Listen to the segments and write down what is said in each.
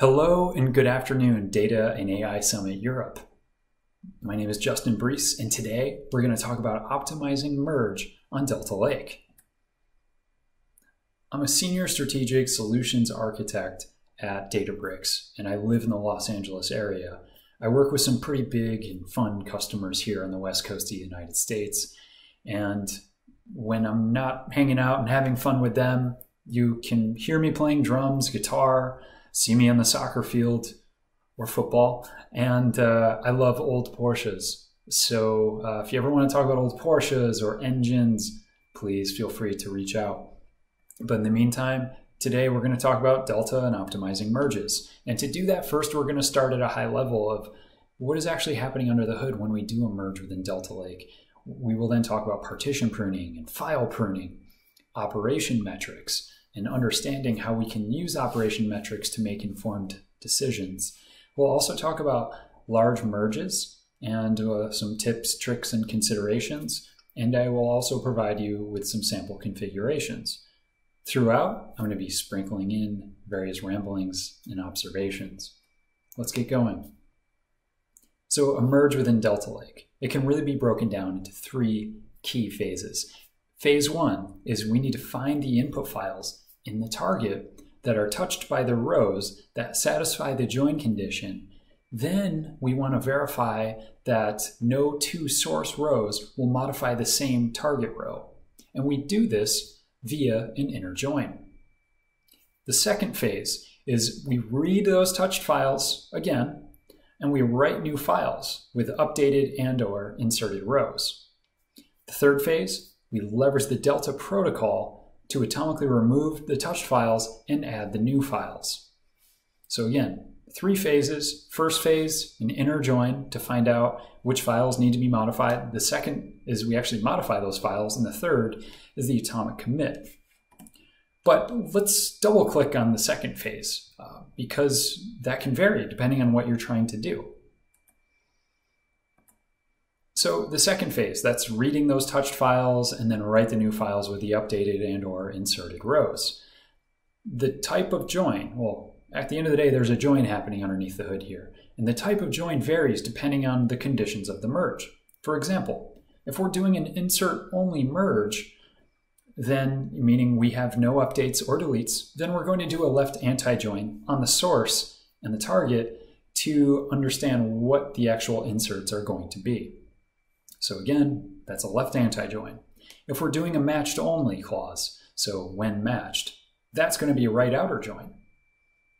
Hello and good afternoon, Data and AI Summit Europe. My name is Justin Breese, and today we're going to talk about optimizing merge on Delta Lake. I'm a senior strategic solutions architect at Databricks, and I live in the Los Angeles area. I work with some pretty big and fun customers here on the west coast of the United States. And when I'm not hanging out and having fun with them, you can hear me playing drums, guitar, see me on the soccer field or football. And uh, I love old Porsches. So uh, if you ever want to talk about old Porsches or engines, please feel free to reach out. But in the meantime, today we're going to talk about Delta and optimizing merges. And to do that, first we're going to start at a high level of what is actually happening under the hood when we do a merge within Delta Lake. We will then talk about partition pruning and file pruning, operation metrics, and understanding how we can use operation metrics to make informed decisions. We'll also talk about large merges and uh, some tips, tricks, and considerations. And I will also provide you with some sample configurations. Throughout, I'm going to be sprinkling in various ramblings and observations. Let's get going. So, a merge within Delta Lake. It can really be broken down into three key phases. Phase one is we need to find the input files in the target that are touched by the rows that satisfy the join condition, then we want to verify that no two source rows will modify the same target row. And we do this via an inner join. The second phase is we read those touched files again, and we write new files with updated and or inserted rows. The third phase, we leverage the Delta protocol to atomically remove the touched files and add the new files. So again, three phases. First phase, an inner join to find out which files need to be modified. The second is we actually modify those files. And the third is the atomic commit. But let's double click on the second phase uh, because that can vary depending on what you're trying to do. So the second phase, that's reading those touched files and then write the new files with the updated and or inserted rows. The type of join, well, at the end of the day, there's a join happening underneath the hood here. And the type of join varies depending on the conditions of the merge. For example, if we're doing an insert only merge, then meaning we have no updates or deletes, then we're going to do a left anti-join on the source and the target to understand what the actual inserts are going to be. So again, that's a left anti-join. If we're doing a matched only clause, so when matched, that's going to be a right outer join.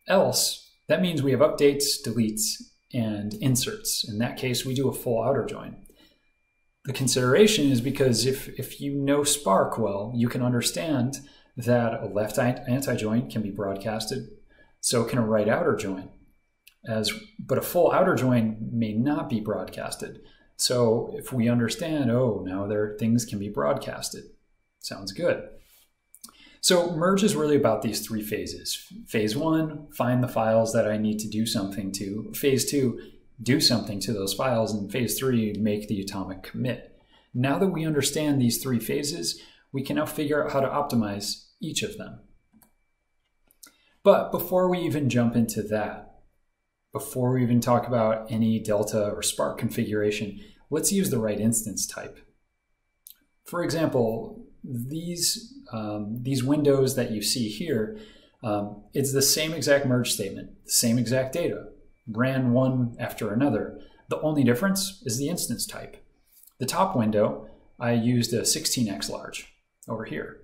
Else, that means we have updates, deletes, and inserts. In that case, we do a full outer join. The consideration is because if, if you know Spark well, you can understand that a left anti-join can be broadcasted, so can a right outer join. As, but a full outer join may not be broadcasted. So if we understand, oh, now there things can be broadcasted. Sounds good. So merge is really about these three phases. Phase one, find the files that I need to do something to. Phase two, do something to those files. And phase three, make the atomic commit. Now that we understand these three phases, we can now figure out how to optimize each of them. But before we even jump into that, before we even talk about any Delta or Spark configuration, let's use the right instance type. For example, these, um, these windows that you see here, um, it's the same exact merge statement, the same exact data, ran one after another. The only difference is the instance type. The top window, I used a 16x large over here.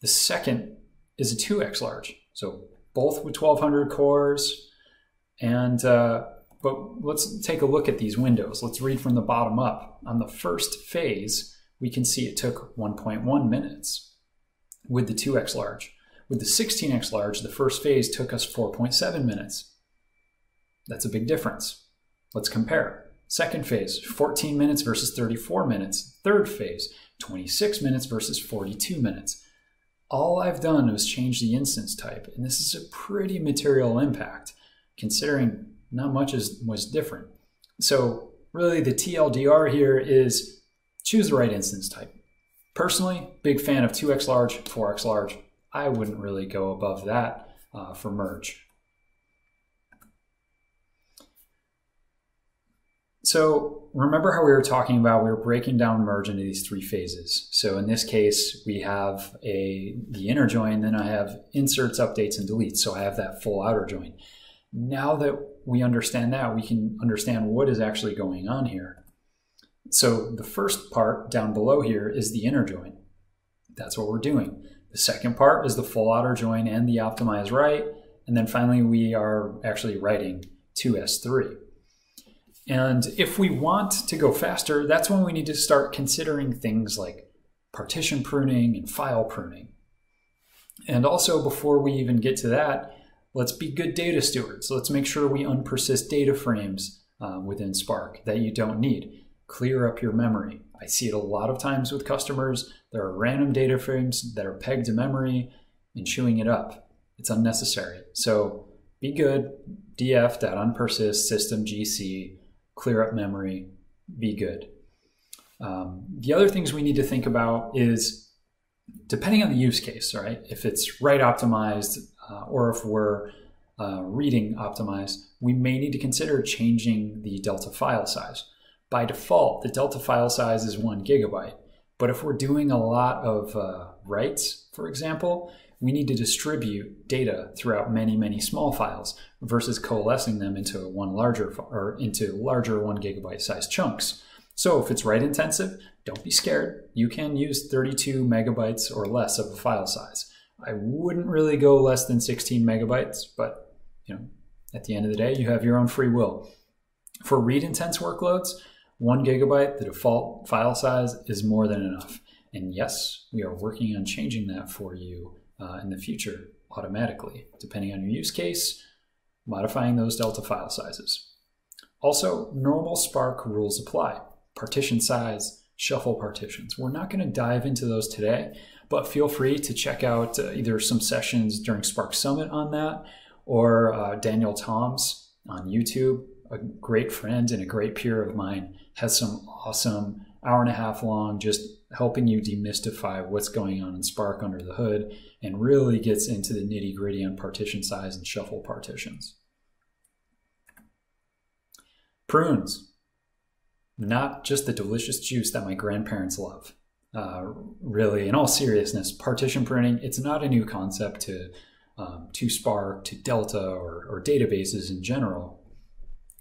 The second is a 2x large, so both with 1200 cores, and uh, but let's take a look at these windows. Let's read from the bottom up. On the first phase, we can see it took 1.1 minutes with the 2x large. With the 16x large, the first phase took us 4.7 minutes. That's a big difference. Let's compare. Second phase, 14 minutes versus 34 minutes. Third phase, 26 minutes versus 42 minutes. All I've done is change the instance type, and this is a pretty material impact considering not much is, was different. So really the TLDR here is choose the right instance type. Personally, big fan of 2x large, 4x large. I wouldn't really go above that uh, for merge. So remember how we were talking about we were breaking down merge into these three phases. So in this case, we have a the inner join, then I have inserts, updates, and deletes. So I have that full outer join. Now that we understand that, we can understand what is actually going on here. So the first part down below here is the inner join. That's what we're doing. The second part is the full outer join and the optimize write. And then finally, we are actually writing to S3. And if we want to go faster, that's when we need to start considering things like partition pruning and file pruning. And also, before we even get to that, let's be good data stewards. Let's make sure we unpersist data frames uh, within Spark that you don't need. Clear up your memory. I see it a lot of times with customers. There are random data frames that are pegged to memory and chewing it up. It's unnecessary. So be good, df.unpersist system gc, clear up memory, be good. Um, the other things we need to think about is depending on the use case, right? If it's write optimized uh, or if we're uh, reading optimized, we may need to consider changing the Delta file size. By default, the Delta file size is one gigabyte. But if we're doing a lot of uh, writes, for example, we need to distribute data throughout many, many small files versus coalescing them into one larger or into larger one gigabyte size chunks. So if it's write intensive, don't be scared. You can use 32 megabytes or less of a file size. I wouldn't really go less than 16 megabytes, but you know, at the end of the day, you have your own free will. For read intense workloads, one gigabyte, the default file size is more than enough. And yes, we are working on changing that for you uh, in the future automatically, depending on your use case, modifying those Delta file sizes. Also, normal Spark rules apply. Partition size, shuffle partitions. We're not going to dive into those today, but feel free to check out uh, either some sessions during Spark Summit on that or uh, Daniel Tomes on YouTube, a great friend and a great peer of mine, has some awesome hour and a half long just helping you demystify what's going on in Spark under the hood and really gets into the nitty gritty on partition size and shuffle partitions. Prunes, not just the delicious juice that my grandparents love. Uh, really, in all seriousness, partition pruning, it's not a new concept to, um, to Spark, to Delta, or, or databases in general,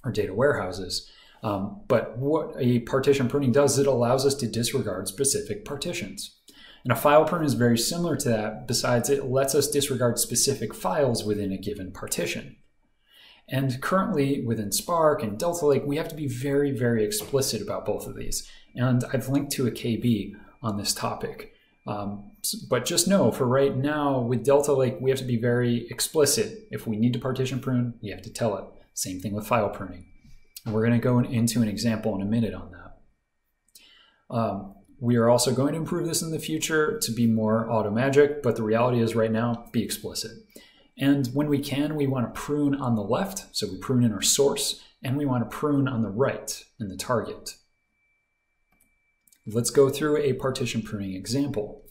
or data warehouses. Um, but what a partition pruning does, it allows us to disregard specific partitions. And a file prune is very similar to that, besides it lets us disregard specific files within a given partition. And currently within Spark and Delta Lake, we have to be very, very explicit about both of these. And I've linked to a KB on this topic. Um, but just know for right now with Delta Lake, we have to be very explicit. If we need to partition prune, we have to tell it. Same thing with file pruning. And we're going to go into an example in a minute on that. Um, we are also going to improve this in the future to be more auto magic, but the reality is right now, be explicit. And when we can, we want to prune on the left, so we prune in our source, and we want to prune on the right in the target. Let's go through a partition pruning example.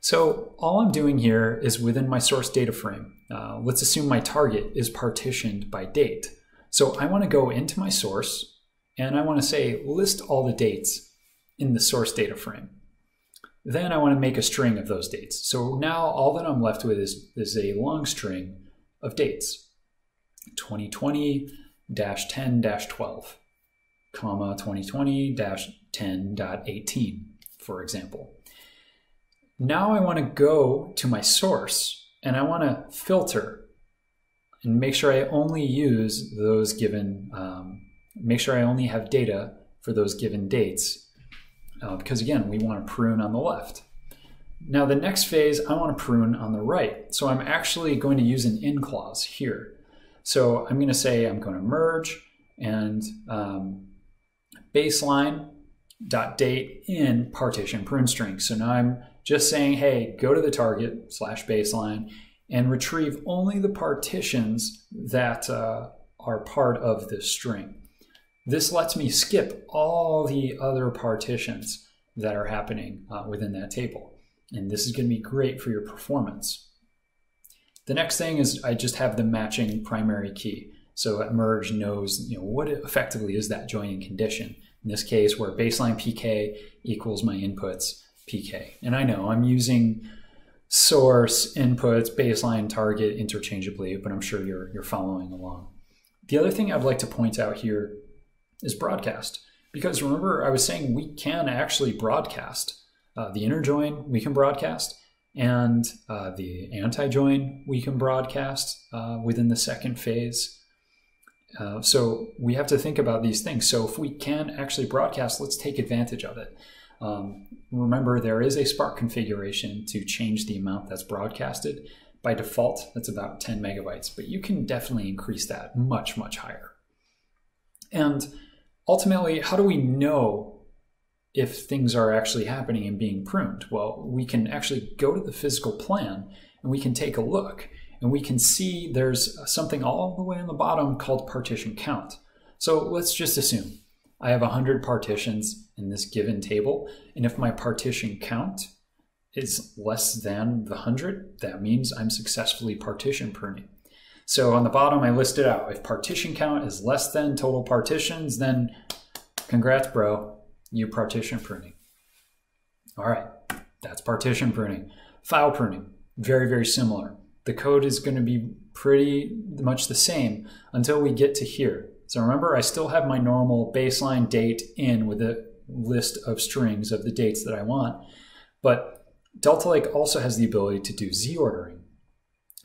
So all I'm doing here is within my source data frame. Uh, let's assume my target is partitioned by date. So I want to go into my source and I want to say list all the dates in the source data frame. Then I want to make a string of those dates. So now all that I'm left with is, is a long string of dates. 2020-10-12, comma 2020-10.18, for example. Now I want to go to my source and I want to filter and make sure I only use those given, um, make sure I only have data for those given dates. Uh, because again, we want to prune on the left. Now the next phase, I want to prune on the right. So I'm actually going to use an in clause here. So I'm going to say I'm going to merge and um, baseline dot date in partition prune string. So now I'm just saying, hey, go to the target slash baseline and retrieve only the partitions that uh, are part of this string. This lets me skip all the other partitions that are happening uh, within that table. And this is going to be great for your performance. The next thing is I just have the matching primary key. So merge knows, you know, what effectively is that joining condition. In this case, where baseline PK equals my inputs PK. And I know I'm using source, inputs, baseline, target interchangeably, but I'm sure you're, you're following along. The other thing I'd like to point out here is broadcast. Because remember, I was saying we can actually broadcast. Uh, the inner join we can broadcast, and uh, the anti join we can broadcast uh, within the second phase. Uh, so we have to think about these things. So if we can actually broadcast, let's take advantage of it. Um, remember, there is a Spark configuration to change the amount that's broadcasted. By default, that's about 10 megabytes, but you can definitely increase that much, much higher. And ultimately, how do we know if things are actually happening and being pruned? Well, we can actually go to the physical plan and we can take a look and we can see there's something all the way on the bottom called partition count. So let's just assume I have 100 partitions in this given table, and if my partition count is less than the 100, that means I'm successfully partition pruning. So on the bottom, I listed out, if partition count is less than total partitions, then congrats, bro, you partition pruning. All right, that's partition pruning. File pruning, very, very similar. The code is gonna be pretty much the same until we get to here. So remember, I still have my normal baseline date in with a list of strings of the dates that I want, but Delta Lake also has the ability to do Z ordering.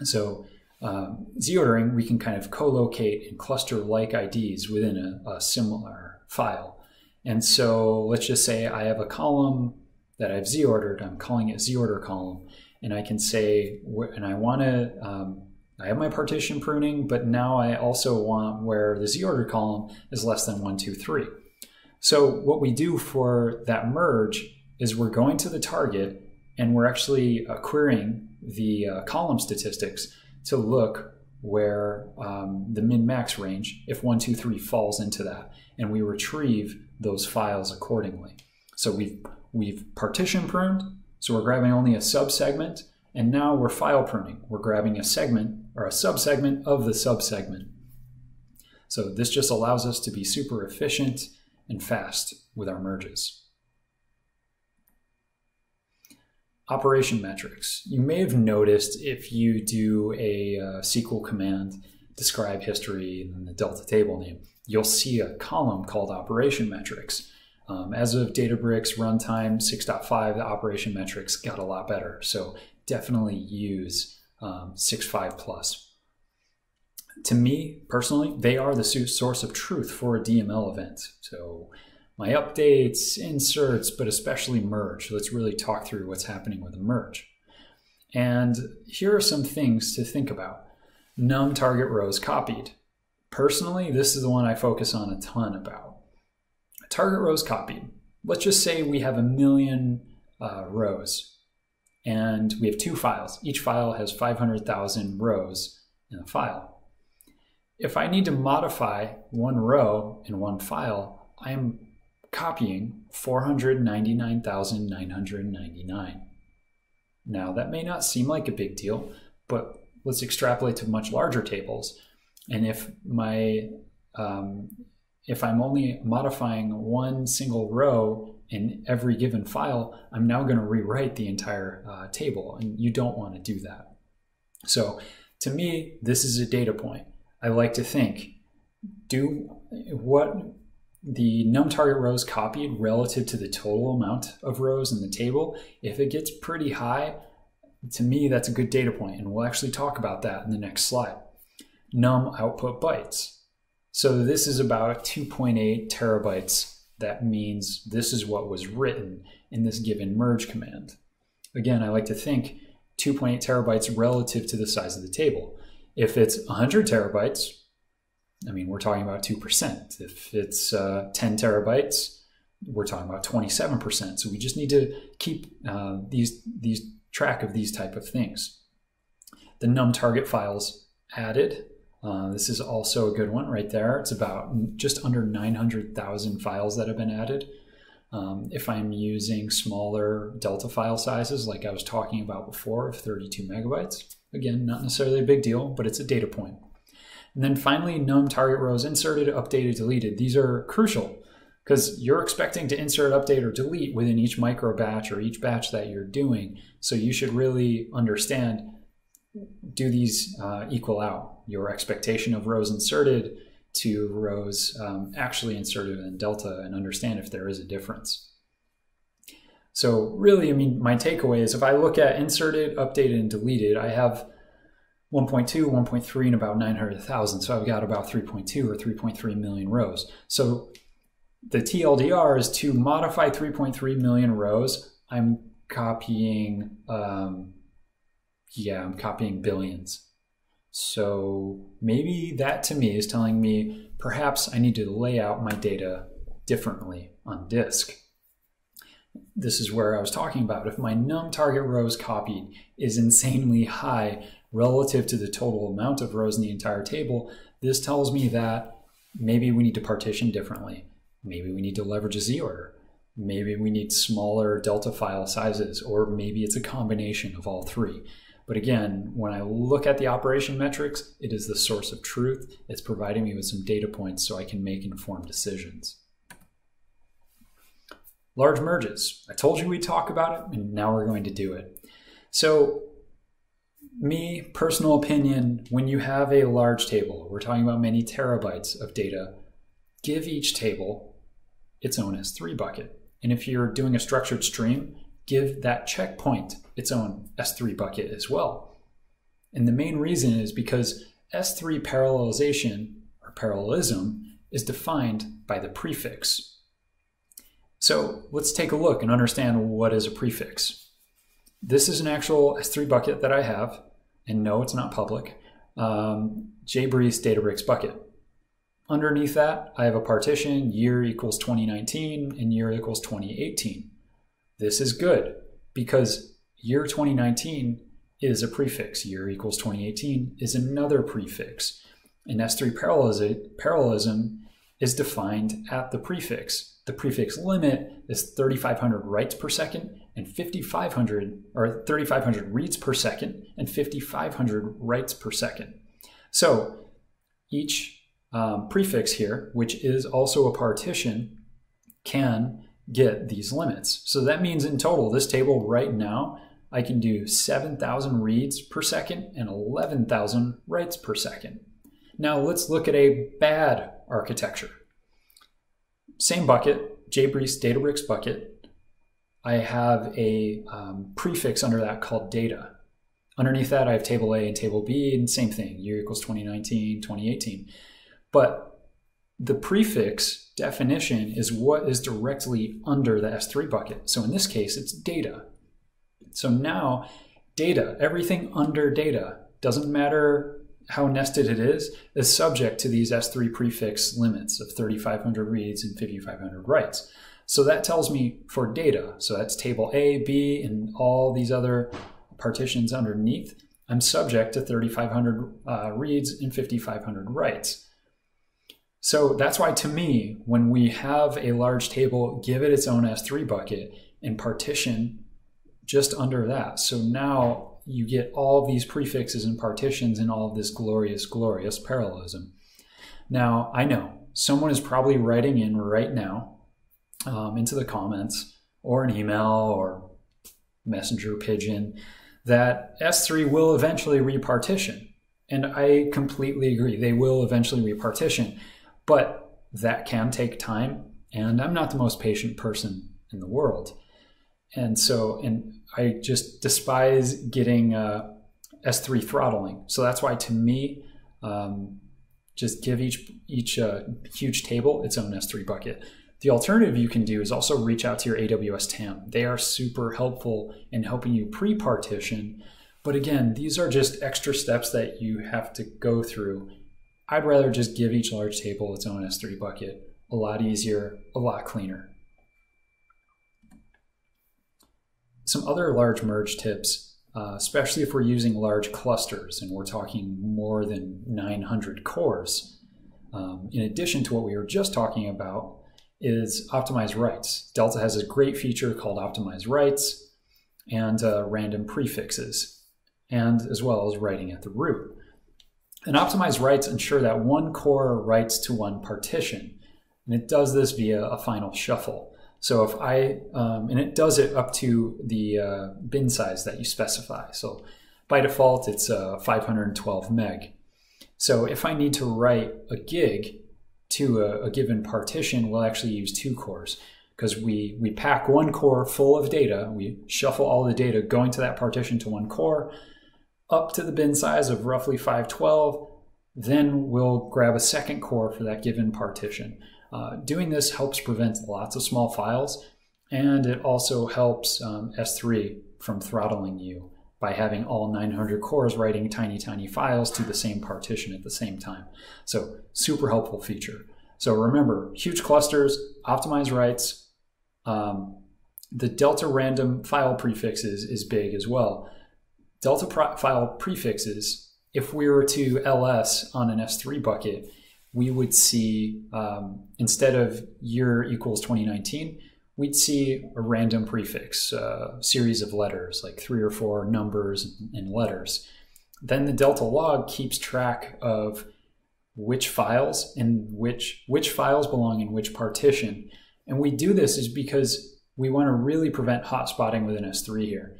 So um, Z ordering, we can kind of co-locate and cluster like IDs within a, a, similar file. And so let's just say I have a column that I've Z ordered. I'm calling it Z order column, and I can say, and I want to. Um, I have my partition pruning, but now I also want where the Z order column is less than one, two, three. So what we do for that merge is we're going to the target and we're actually uh, querying the uh, column statistics to look where um, the min-max range, if 123 falls into that, and we retrieve those files accordingly. So we've, we've partition pruned, so we're grabbing only a subsegment, and now we're file pruning. We're grabbing a segment or a subsegment of the subsegment. So this just allows us to be super efficient and fast with our merges. Operation metrics. You may have noticed if you do a uh, SQL command, describe history, and the Delta table name, you'll see a column called operation metrics. Um, as of Databricks runtime 6.5, the operation metrics got a lot better. So definitely use um, 6.5 plus. To me personally, they are the source of truth for a DML event. So my updates, inserts, but especially merge. Let's really talk through what's happening with a merge. And here are some things to think about. Num target rows copied. Personally, this is the one I focus on a ton about. Target rows copied. Let's just say we have a million uh, rows and we have two files. Each file has 500,000 rows in the file. If I need to modify one row in one file, I am copying 499,999. Now, that may not seem like a big deal, but let's extrapolate to much larger tables. And if my um, if I'm only modifying one single row in every given file, I'm now going to rewrite the entire uh, table, and you don't want to do that. So, to me, this is a data point. I like to think, do what the num target rows copied relative to the total amount of rows in the table, if it gets pretty high, to me, that's a good data point, and we'll actually talk about that in the next slide. Num output bytes. So this is about 2.8 terabytes. That means this is what was written in this given merge command. Again, I like to think 2.8 terabytes relative to the size of the table. If it's 100 terabytes, I mean, we're talking about 2%. If it's uh, 10 terabytes, we're talking about 27%. So we just need to keep uh, these, these track of these type of things. The num target files added. Uh, this is also a good one right there. It's about just under 900,000 files that have been added. Um, if I'm using smaller Delta file sizes, like I was talking about before, of 32 megabytes, again, not necessarily a big deal, but it's a data point. And then finally, num target rows inserted, updated, deleted. These are crucial because you're expecting to insert, update, or delete within each micro batch or each batch that you're doing. So you should really understand do these uh, equal out your expectation of rows inserted to rows um, actually inserted in delta and understand if there is a difference. So really, I mean, my takeaway is if I look at inserted, updated, and deleted, I have 1.2, 1.3, and about 900,000. So I've got about 3.2 or 3.3 million rows. So the TLDR is to modify 3.3 million rows. I'm copying, um, yeah, I'm copying billions. So maybe that to me is telling me perhaps I need to lay out my data differently on disk. This is where I was talking about. If my num target rows copied is insanely high relative to the total amount of rows in the entire table, this tells me that maybe we need to partition differently. Maybe we need to leverage a Z order. Maybe we need smaller delta file sizes, or maybe it's a combination of all three. But again, when I look at the operation metrics, it is the source of truth. It's providing me with some data points so I can make informed decisions. Large merges. I told you we'd talk about it, and now we're going to do it. So me, personal opinion, when you have a large table, we're talking about many terabytes of data, give each table its own S3 bucket. And if you're doing a structured stream, give that checkpoint its own S3 bucket as well. And the main reason is because S3 parallelization or parallelism is defined by the prefix. So let's take a look and understand what is a prefix. This is an actual S3 bucket that I have, and no, it's not public. Um, JBreeze Databricks bucket. Underneath that, I have a partition, year equals 2019 and year equals 2018. This is good because year 2019 is a prefix, year equals 2018 is another prefix. And S3 parallelism is defined at the prefix. The prefix limit is 3,500 writes per second and 5,500 or 3,500 reads per second and 5,500 writes per second. So each um, prefix here, which is also a partition, can get these limits. So that means in total, this table right now, I can do 7,000 reads per second and 11,000 writes per second. Now let's look at a bad architecture. Same bucket, JBreeze Databricks bucket. I have a um, prefix under that called data. Underneath that, I have table A and table B, and same thing, year equals 2019, 2018. But the prefix definition is what is directly under the S3 bucket. So in this case, it's data. So now, data, everything under data, doesn't matter how nested it is, is subject to these S3 prefix limits of 3,500 reads and 5,500 writes. So that tells me for data, so that's table A, B, and all these other partitions underneath, I'm subject to 3,500 uh, reads and 5,500 writes. So that's why, to me, when we have a large table, give it its own S3 bucket and partition just under that. So now you get all these prefixes and partitions and all of this glorious, glorious parallelism. Now, I know someone is probably writing in right now um, into the comments or an email or messenger pigeon that S3 will eventually repartition. And I completely agree. They will eventually repartition. But that can take time, and I'm not the most patient person in the world. And so, and I just despise getting uh, S3 throttling. So that's why, to me, um, just give each each uh, huge table its own S3 bucket. The alternative you can do is also reach out to your AWS TAM. They are super helpful in helping you pre-partition. But again, these are just extra steps that you have to go through I'd rather just give each large table its own S3 bucket. A lot easier, a lot cleaner. Some other large merge tips, uh, especially if we're using large clusters and we're talking more than 900 cores. Um, in addition to what we were just talking about, is optimize writes. Delta has a great feature called optimize writes and uh, random prefixes, and as well as writing at the root. And optimize writes ensure that one core writes to one partition. And it does this via a final shuffle. So if I, um, and it does it up to the uh, bin size that you specify. So by default, it's uh, 512 meg. So if I need to write a gig to a, a given partition, we'll actually use two cores because we, we pack one core full of data, we shuffle all the data going to that partition to one core, up to the bin size of roughly 512, then we'll grab a second core for that given partition. Uh, doing this helps prevent lots of small files, and it also helps um, S3 from throttling you by having all 900 cores writing tiny, tiny files to the same partition at the same time. So super helpful feature. So remember, huge clusters, optimize writes. Um, the delta random file prefixes is big as well. Delta file prefixes, if we were to ls on an S3 bucket, we would see, um, instead of year equals 2019, we'd see a random prefix, a series of letters, like three or four numbers and letters. Then the delta log keeps track of which files and which which files belong in which partition. And we do this is because we want to really prevent hotspotting within S3 here.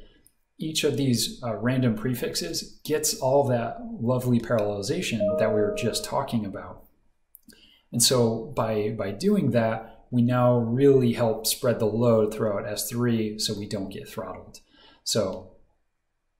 Each of these uh, random prefixes gets all that lovely parallelization that we were just talking about. And so by, by doing that, we now really help spread the load throughout S3 so we don't get throttled. So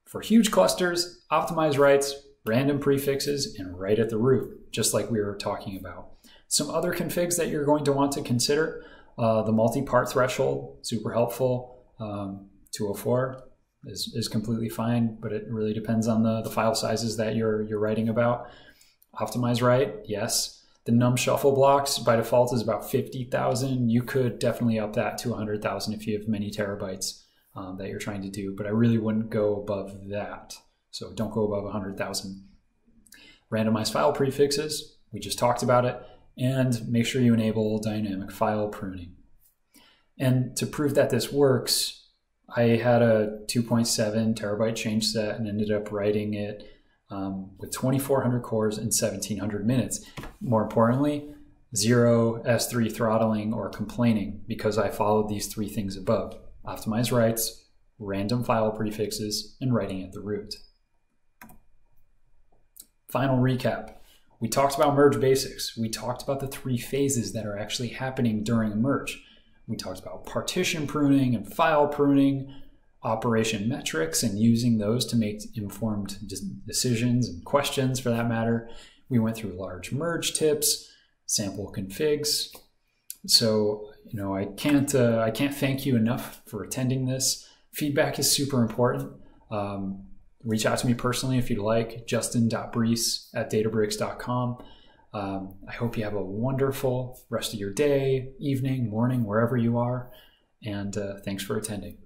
for huge clusters, optimize writes, random prefixes, and write at the root, just like we were talking about. Some other configs that you're going to want to consider, uh, the multi-part threshold, super helpful. Um, 204 is, is completely fine, but it really depends on the, the file sizes that you're, you're writing about. Optimize write, yes. The num shuffle blocks by default is about 50,000. You could definitely up that to 100,000 if you have many terabytes um, that you're trying to do, but I really wouldn't go above that. So don't go above 100,000. Randomized file prefixes, we just talked about it, and make sure you enable dynamic file pruning. And to prove that this works, I had a 2.7 terabyte change set and ended up writing it um, with 2,400 cores and 1,700 minutes. More importantly, zero S3 throttling or complaining because I followed these three things above optimize writes, random file prefixes, and writing at the root. Final recap. We talked about merge basics. We talked about the three phases that are actually happening during a merge. We talked about partition pruning and file pruning, operation metrics and using those to make informed decisions and questions for that matter. We went through large merge tips, sample configs. So, you know, I can't uh, I can't thank you enough for attending this. Feedback is super important. Um, reach out to me personally if you'd like, justin.breese at databricks.com. Um, I hope you have a wonderful rest of your day, evening, morning, wherever you are. And uh, thanks for attending.